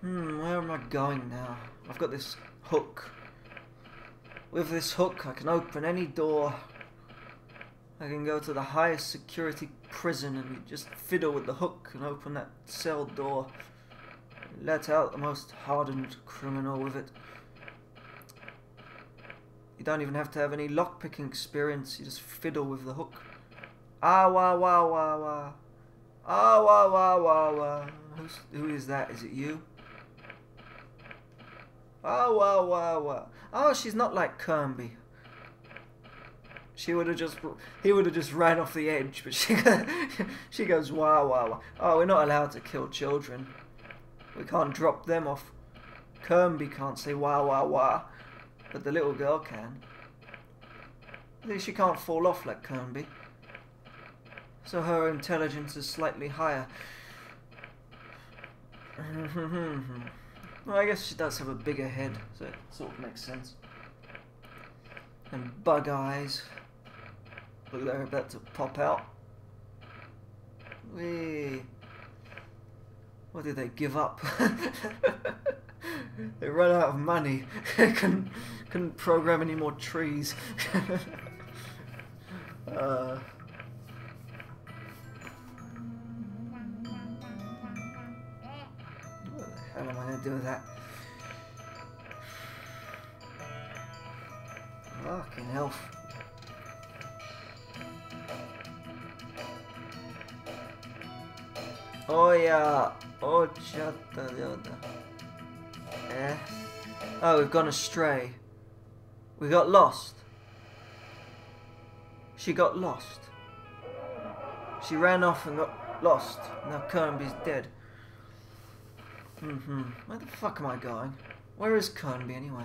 Hmm, where am I going now? I've got this hook. With this hook, I can open any door. I can go to the highest security prison and just fiddle with the hook and open that cell door. Let out the most hardened criminal with it. You don't even have to have any lockpicking experience, you just fiddle with the hook. Ah wah wah wah wah. Ah wah wah wah wah. Who's, who is that? Is it you? Ah wah wah wah. Oh, she's not like Kirby. She would have just, he would have just ran off the edge, but she, she goes wah wah wah. Oh, we're not allowed to kill children. We can't drop them off. Kirby can't say wah wah wah, but the little girl can. At least she can't fall off like Kirby. So her intelligence is slightly higher. well, I guess she does have a bigger head, so it sort of makes sense. And bug eyes. Look, they're about to pop out. Whee. What did they give up? they ran out of money. couldn't, couldn't program any more trees. uh, the hell am I do that? Fucking hell. Oh yeah. Oh chatta dioda. Eh? Oh, we've gone astray. We got lost. She got lost. She ran off and got lost. Now Kirby's dead. Mm-hmm. Where the fuck am I going? Where is Kirby anyway?